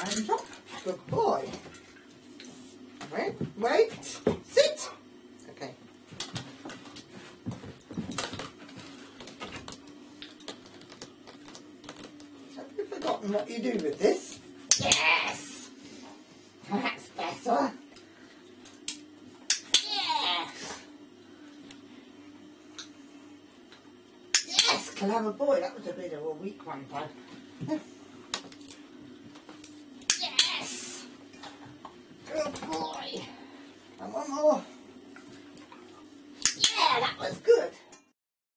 Hands up. Good boy. Wait, wait, sit. Okay. Have you forgotten what you do with this? Yes! That's better. Yes! Yes, clever boy. That was a bit of a weak one, Bud. こんば。